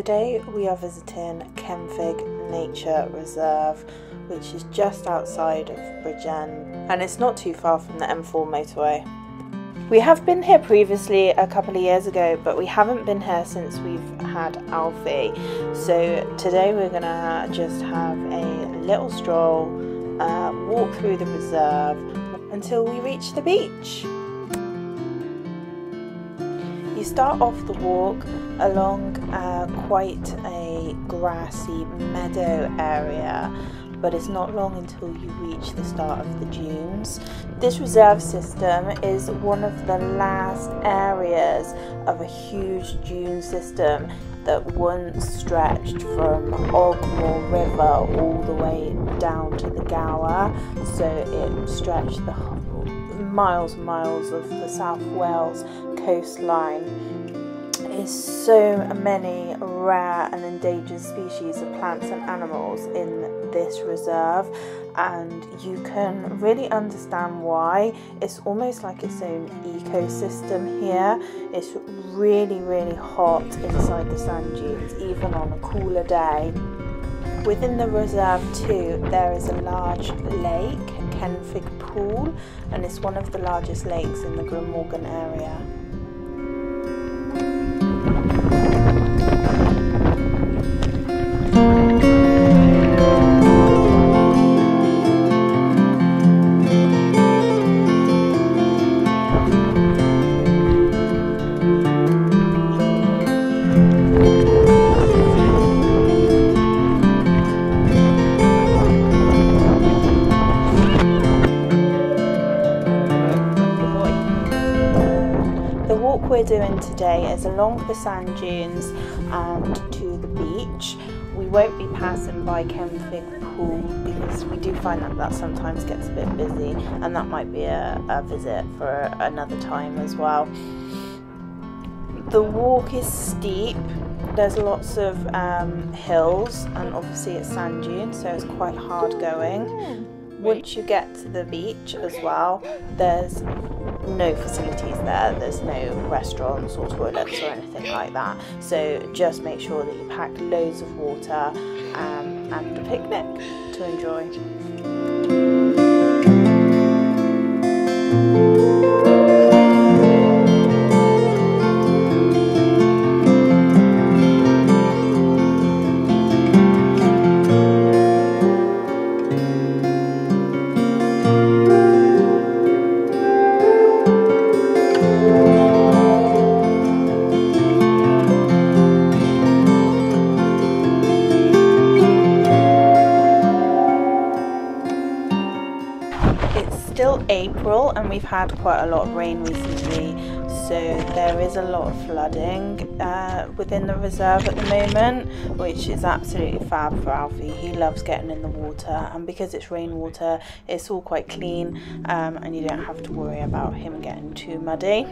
Today we are visiting Kenfig Nature Reserve, which is just outside of Bridgend and it's not too far from the M4 motorway. We have been here previously a couple of years ago, but we haven't been here since we've had Alfie. So today we're gonna just have a little stroll, uh, walk through the reserve until we reach the beach. You start off the walk along uh, quite a grassy meadow area but it's not long until you reach the start of the dunes. This reserve system is one of the last areas of a huge dune system that once stretched from Ogmore River all the way down to the Gower. So it stretched the miles and miles of the South Wales coastline is so many rare and endangered species of plants and animals in this reserve and you can really understand why. It's almost like its own ecosystem here. It's really really hot inside the sand dunes even on a cooler day. Within the reserve too there is a large lake Kenfig Pool and it's one of the largest lakes in the Glamorgan area along the sand dunes and to the beach. We won't be passing by Kenfig Pool because we do find that that sometimes gets a bit busy and that might be a, a visit for another time as well. The walk is steep, there's lots of um, hills and obviously it's sand dunes so it's quite hard going. Once you get to the beach as well, there's no facilities there. There's no restaurants or toilets or anything like that. So just make sure that you pack loads of water um, and a picnic to enjoy. Still April and we've had quite a lot of rain recently. So there is a lot of flooding uh, within the reserve at the moment which is absolutely fab for Alfie. He loves getting in the water and because it's rainwater it's all quite clean um, and you don't have to worry about him getting too muddy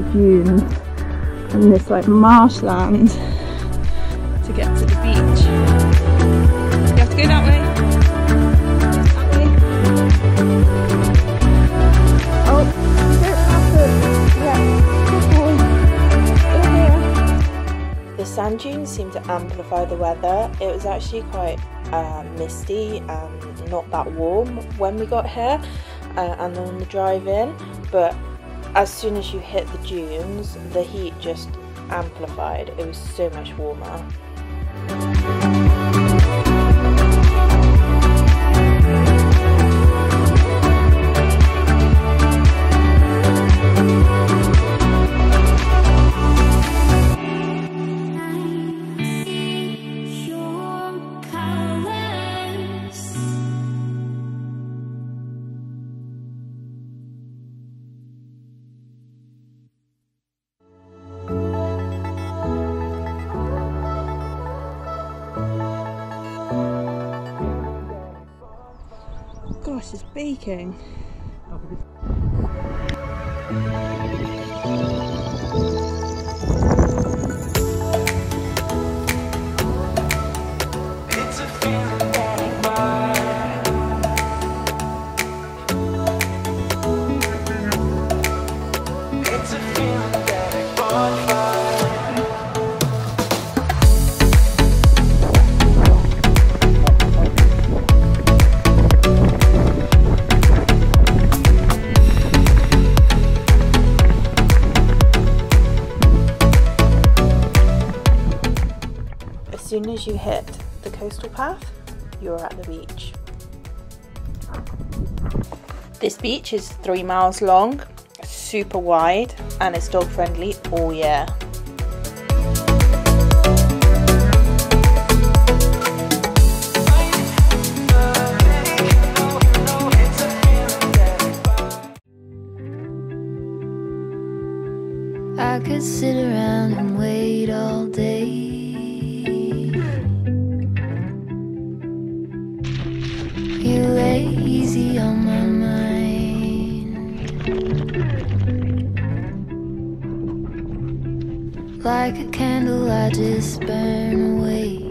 dunes and this like marshland to get to the beach. You have to go that way. Oh, the sand dunes seem to amplify the weather. It was actually quite uh, misty and not that warm when we got here uh, and on the drive in, but as soon as you hit the dunes, the heat just amplified. It was so much warmer. Gosh, it's baking. As soon as you hit the coastal path, you're at the beach. This beach is three miles long, super wide, and it's dog friendly all year. I could sit around and on my mind. Like a candle, I just burn away.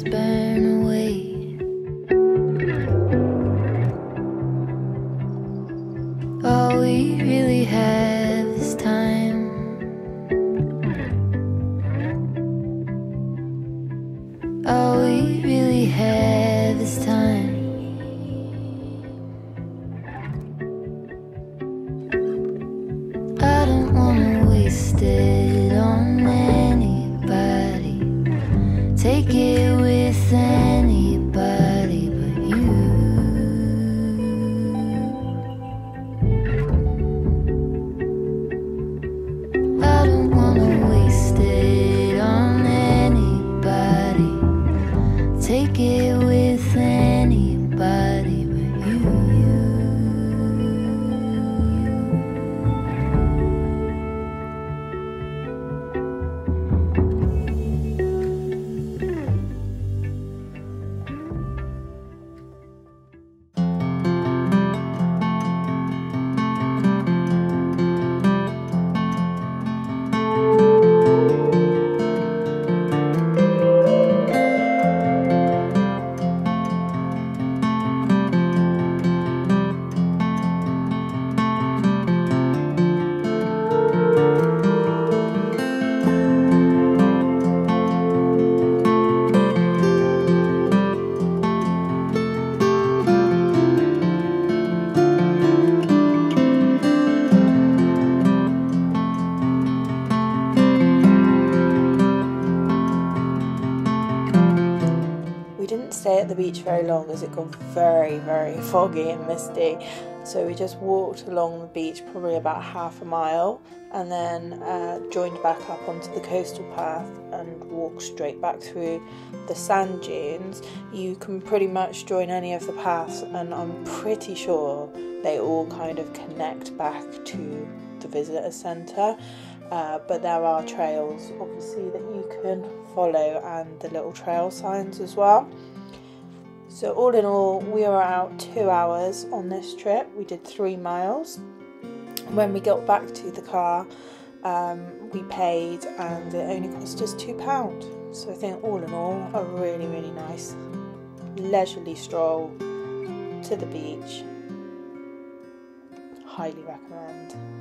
I Take it with anybody beach very long as it got very, very foggy and misty. So we just walked along the beach probably about half a mile and then uh, joined back up onto the coastal path and walked straight back through the sand dunes. You can pretty much join any of the paths, and I'm pretty sure they all kind of connect back to the visitor centre. Uh, but there are trails obviously that you can follow and the little trail signs as well. So, all in all, we were out two hours on this trip. We did three miles. When we got back to the car, um, we paid and it only cost us £2. So, I think all in all, a really, really nice leisurely stroll to the beach. Highly recommend.